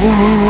Woo!